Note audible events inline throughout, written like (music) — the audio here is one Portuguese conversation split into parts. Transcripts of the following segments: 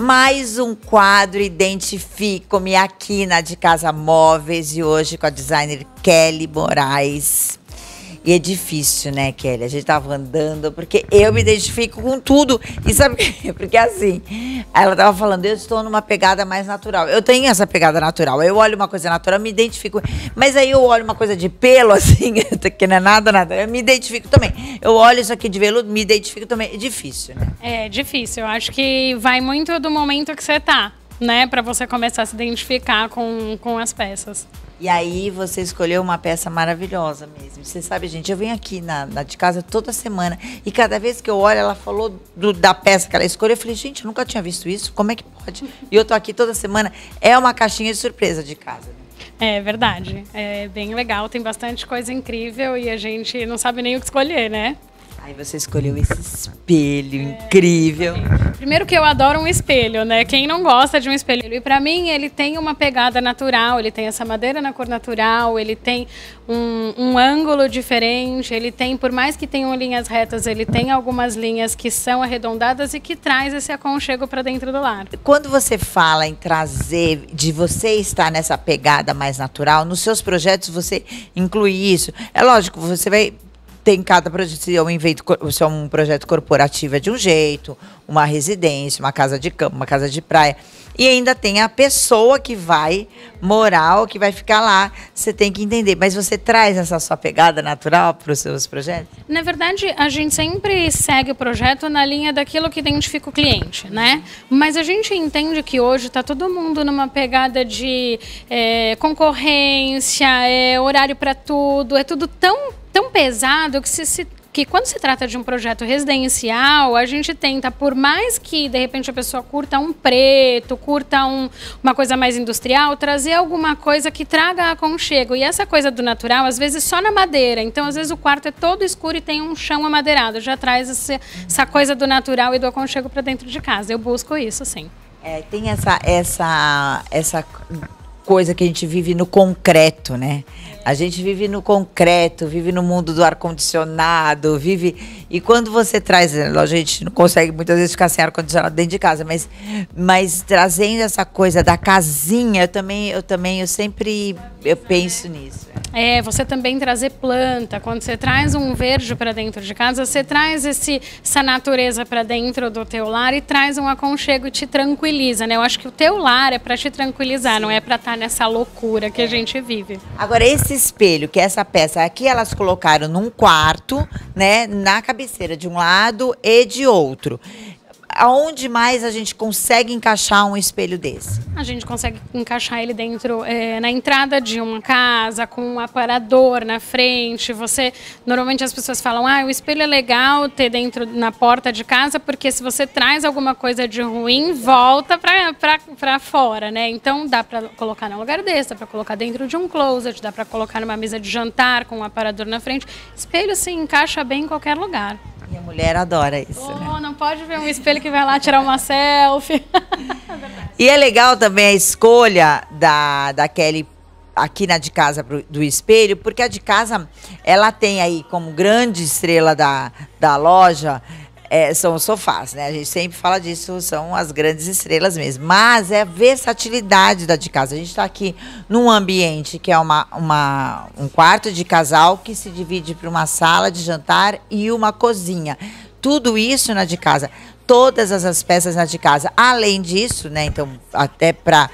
Mais um quadro Identifico-me aqui na De Casa Móveis e hoje com a designer Kelly Moraes. E é difícil, né, Kelly? A gente tava andando, porque eu me identifico com tudo. E sabe por quê? (laughs) Porque assim, ela tava falando, eu estou numa pegada mais natural. Eu tenho essa pegada natural. Eu olho uma coisa natural, me identifico. Mas aí eu olho uma coisa de pelo, (laughs) assim, que não é nada, nada. Eu me identifico também. Eu olho isso aqui de veludo, me identifico também. É difícil, né? É difícil. Eu acho que vai muito do momento que você tá, né? Pra você começar a se identificar com, com as peças. E aí você escolheu uma peça maravilhosa mesmo. Você sabe, gente, eu venho aqui na, na, de casa toda semana e cada vez que eu olho, ela falou do, da peça que ela escolheu. Eu falei, gente, eu nunca tinha visto isso. Como é que pode? E eu tô aqui toda semana. É uma caixinha de surpresa de casa. É verdade. É bem legal, tem bastante coisa incrível e a gente não sabe nem o que escolher, né? Aí você escolheu esse espelho é, incrível. Primeiro que eu adoro um espelho, né? Quem não gosta de um espelho? E para mim ele tem uma pegada natural, ele tem essa madeira na cor natural, ele tem um, um, ângulo diferente, ele tem, por mais que tenham linhas retas, ele tem algumas linhas que são arredondadas e que traz esse aconchego para dentro do lar. Quando você fala em trazer, de você estar nessa pegada mais natural, nos seus projetos você inclui isso. É lógico, você vai tem cada projeto, se é um, evento, se é um projeto corporativo é de um jeito, uma residência, uma casa de campo, uma casa de praia. E ainda tem a pessoa que vai morar ou que vai ficar lá. Você tem que entender. Mas você traz essa sua pegada natural para os seus projetos? Na verdade, a gente sempre segue o projeto na linha daquilo que identifica o cliente, né? Mas a gente entende que hoje está todo mundo numa pegada de é, concorrência, é, horário para tudo, é tudo tão tão pesado que se, se que quando se trata de um projeto residencial, a gente tenta, por mais que de repente a pessoa curta um preto, curta um, uma coisa mais industrial, trazer alguma coisa que traga aconchego. E essa coisa do natural, às vezes só na madeira. Então, às vezes o quarto é todo escuro e tem um chão amadeirado. Já traz essa, essa coisa do natural e do aconchego para dentro de casa. Eu busco isso, sim. É, tem essa, essa, essa coisa que a gente vive no concreto, né? A gente vive no concreto, vive no mundo do ar-condicionado, vive. E quando você traz. A gente não consegue muitas vezes ficar sem ar-condicionado dentro de casa, mas, mas trazendo essa coisa da casinha, eu também, eu também, eu sempre eu penso nisso. É, você também trazer planta. Quando você traz um verde para dentro de casa, você traz esse, essa natureza para dentro do teu lar e traz um aconchego e te tranquiliza, né? Eu acho que o teu lar é para te tranquilizar, Sim. não é para estar tá nessa loucura que é. a gente vive. Agora, esse espelho, que é essa peça aqui, elas colocaram num quarto, né? Na cabeceira de um lado e de outro aonde mais a gente consegue encaixar um espelho desse? A gente consegue encaixar ele dentro, é, na entrada de uma casa, com um aparador na frente. Você, normalmente as pessoas falam, ah, o espelho é legal ter dentro na porta de casa, porque se você traz alguma coisa de ruim, volta para fora, né? Então dá para colocar num lugar desse, dá para colocar dentro de um closet, dá para colocar numa mesa de jantar com um aparador na frente. Espelho se assim, encaixa bem em qualquer lugar. Minha mulher adora isso. Oh, né? Não pode ver um espelho que vai lá tirar uma selfie. (laughs) e é legal também a escolha da, da Kelly aqui na de casa do espelho, porque a de casa ela tem aí como grande estrela da, da loja é, são os sofás, né? A gente sempre fala disso, são as grandes estrelas mesmo. Mas é a versatilidade da de casa. A gente está aqui num ambiente que é uma, uma, um quarto de casal que se divide para uma sala de jantar e uma cozinha. Tudo isso na de casa. Todas as peças na de casa. Além disso, né? Então, até para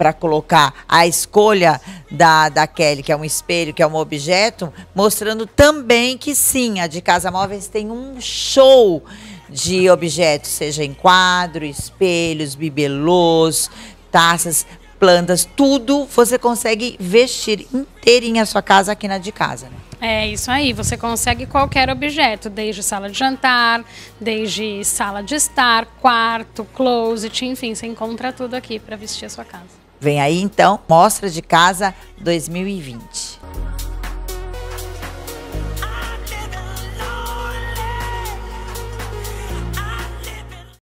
para colocar a escolha da, da Kelly, que é um espelho, que é um objeto, mostrando também que sim, a de Casa Móveis tem um show de objetos, seja em quadro, espelhos, bibelôs, taças, plantas, tudo você consegue vestir inteirinha a sua casa aqui na de casa. Né? É isso aí, você consegue qualquer objeto, desde sala de jantar, desde sala de estar, quarto, closet, enfim, você encontra tudo aqui para vestir a sua casa. Vem aí então, Mostra de Casa 2020.